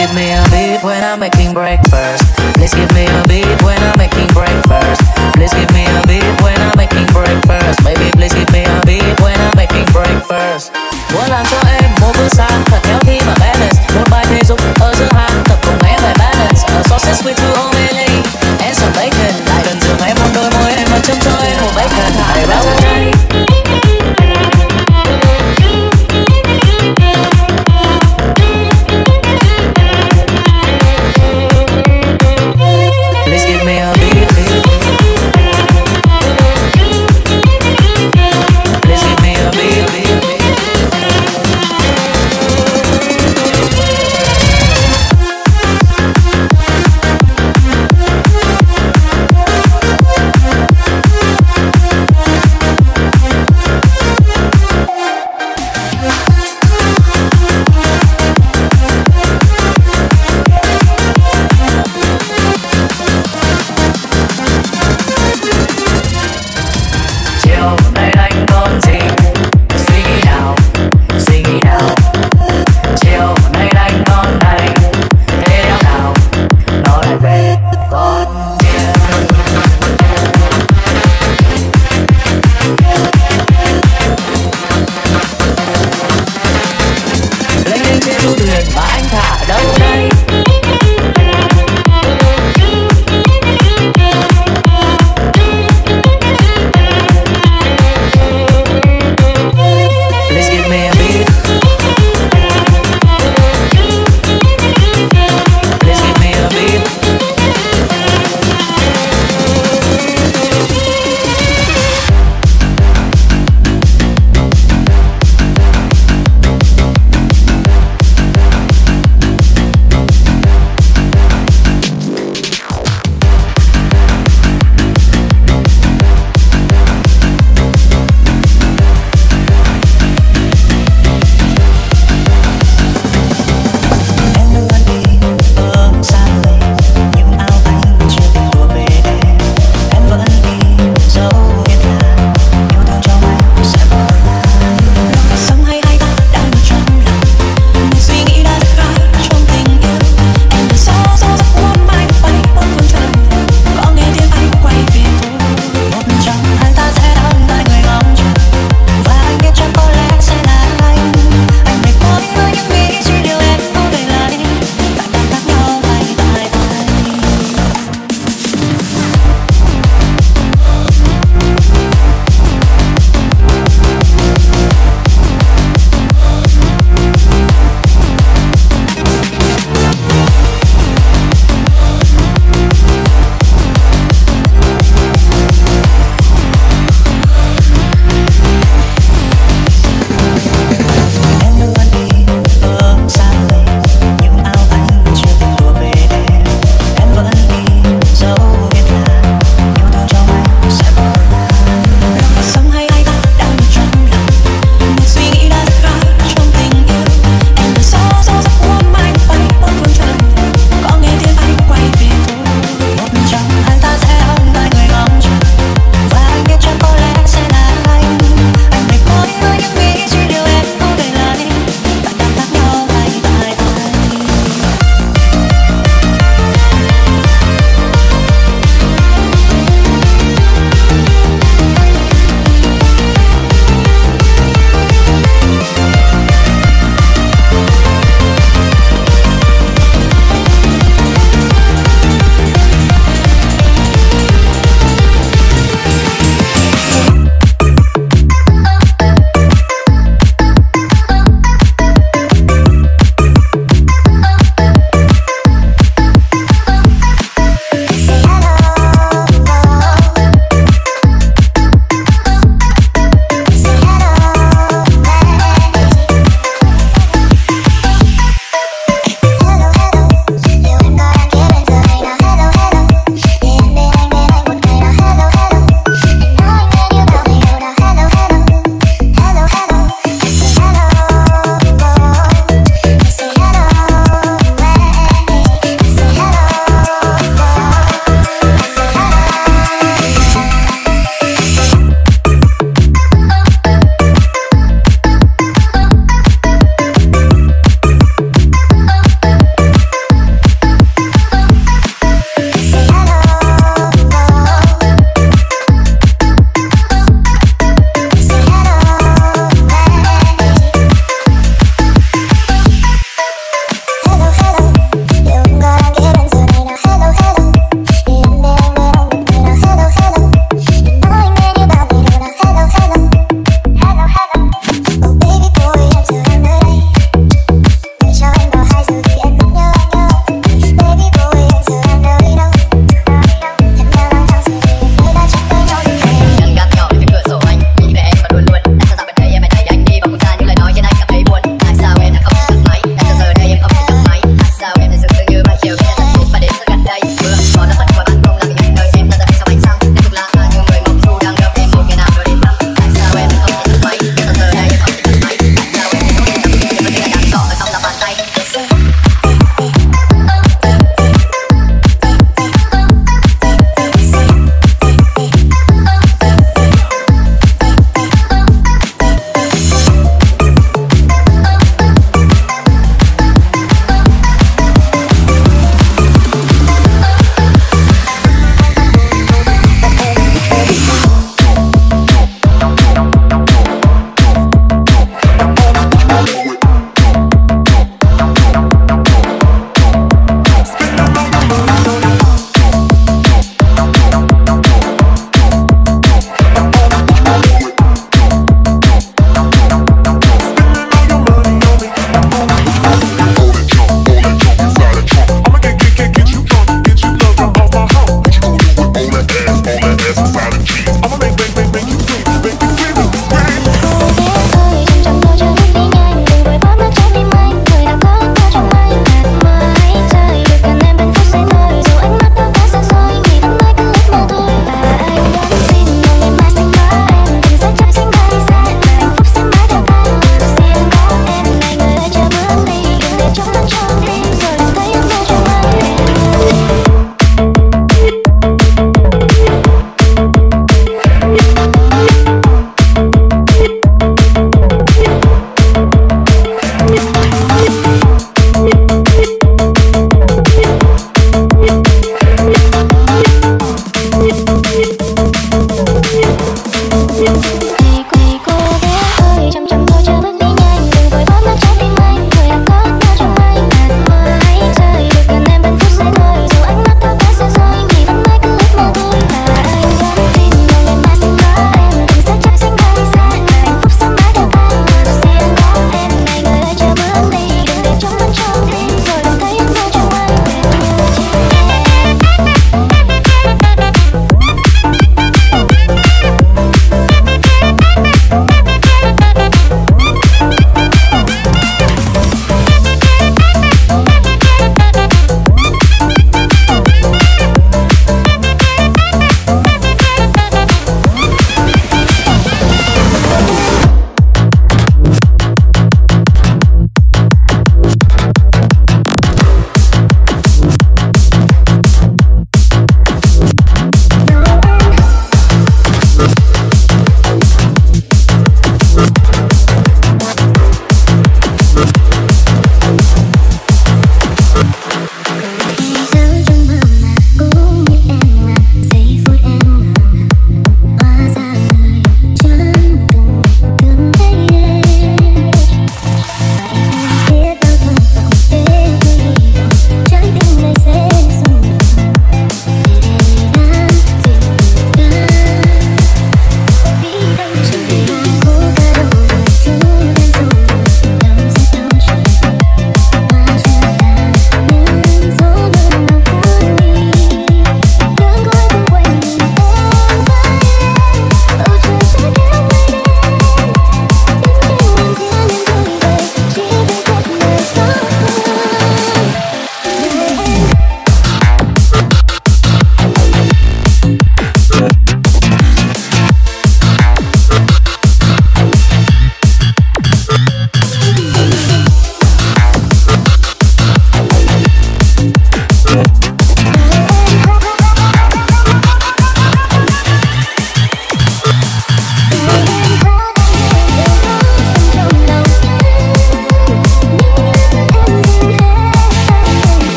Give me a beat when I'm making break.